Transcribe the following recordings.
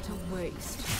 What a waste.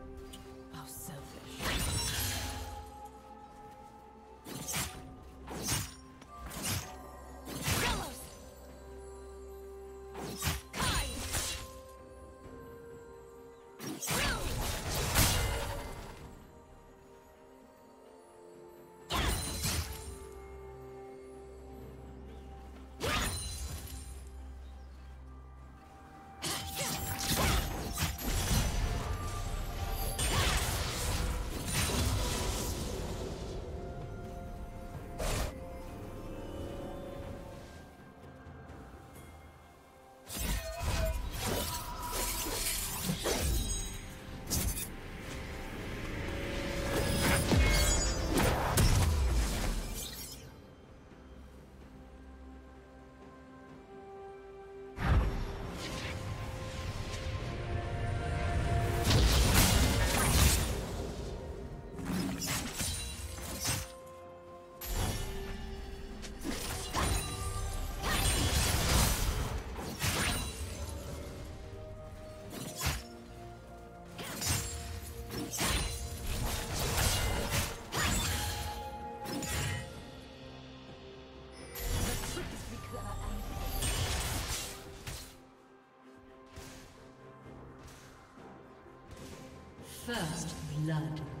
First blood.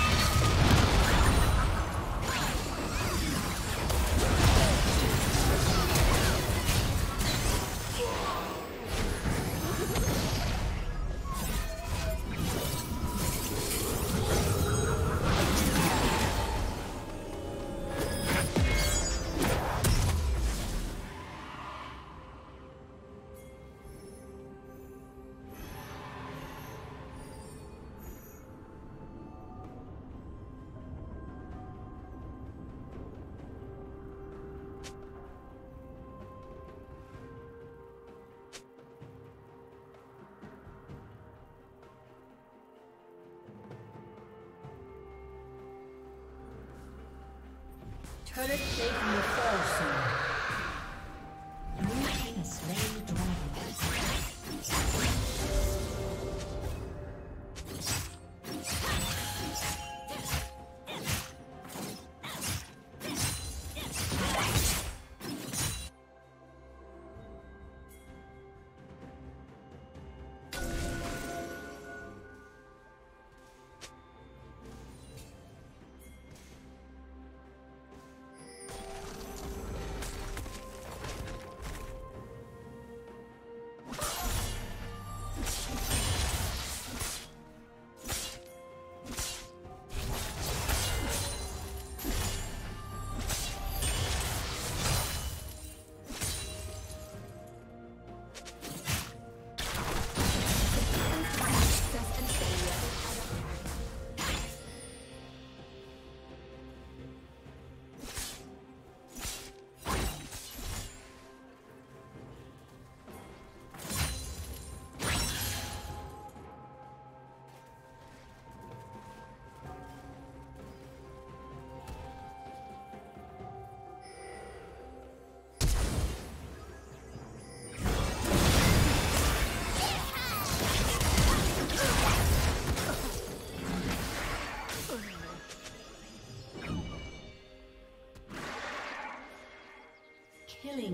Turret plate will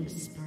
Killing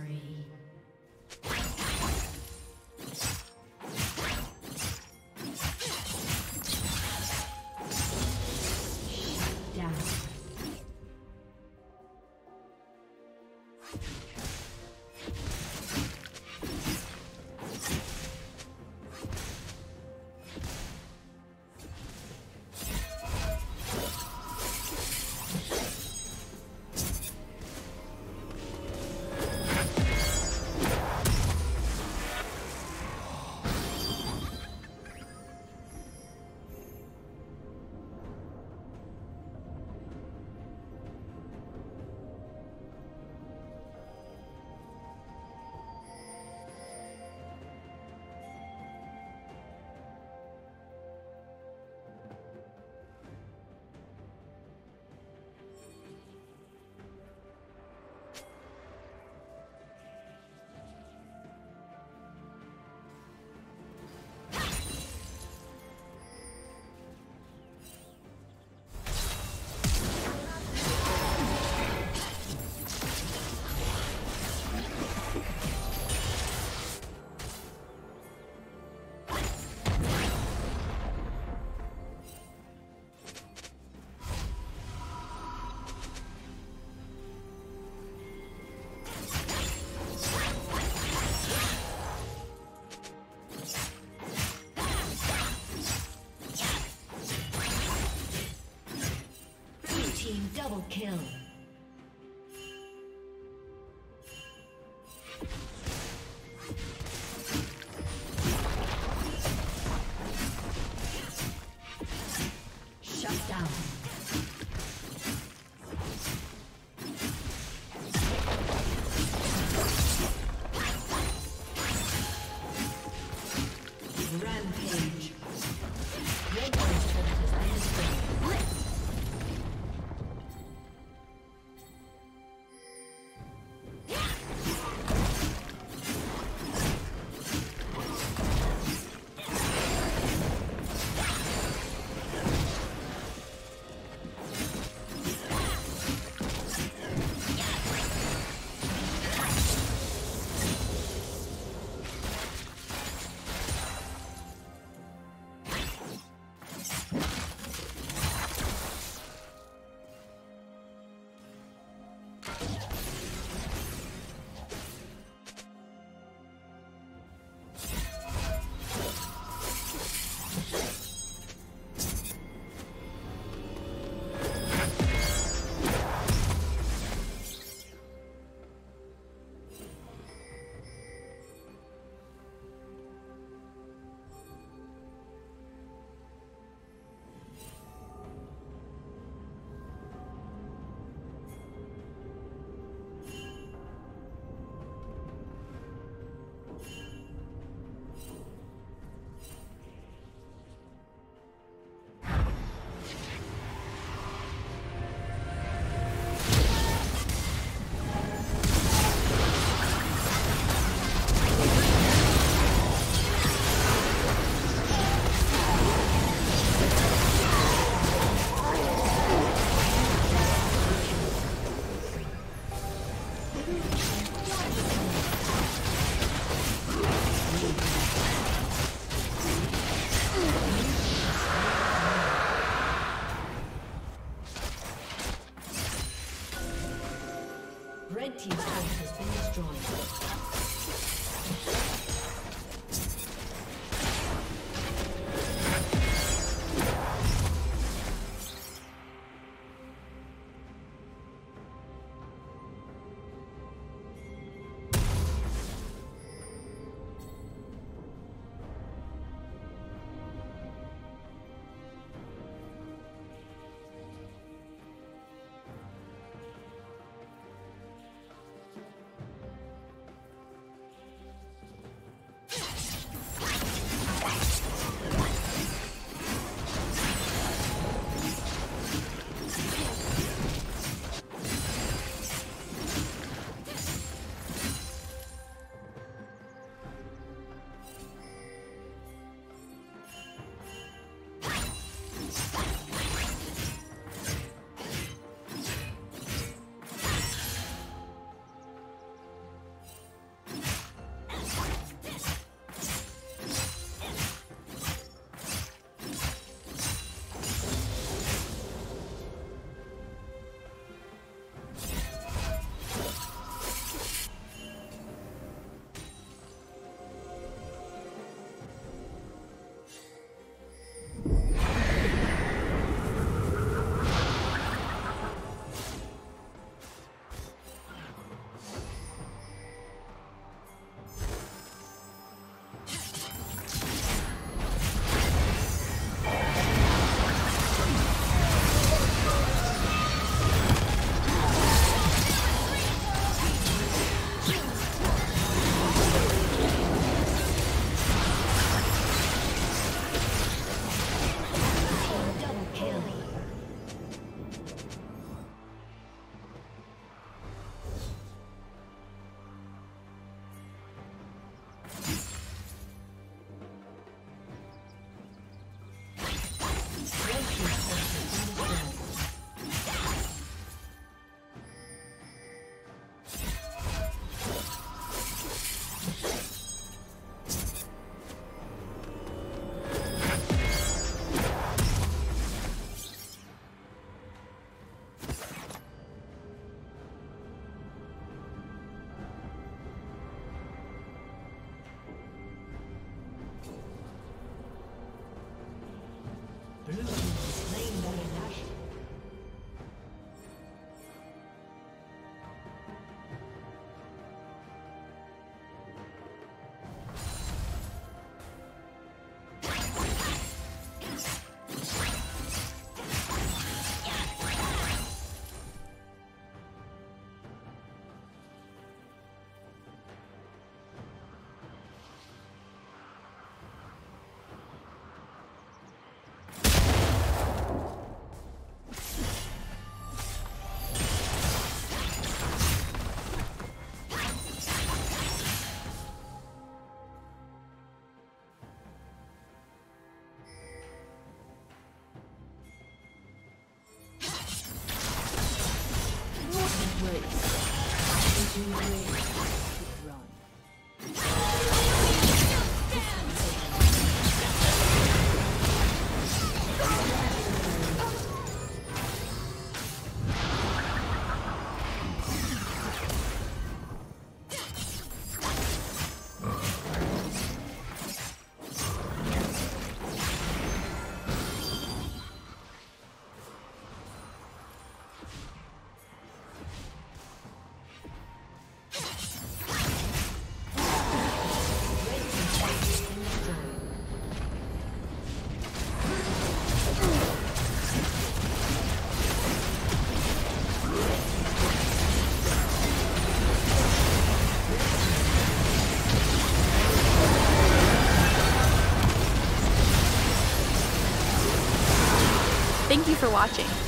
watching.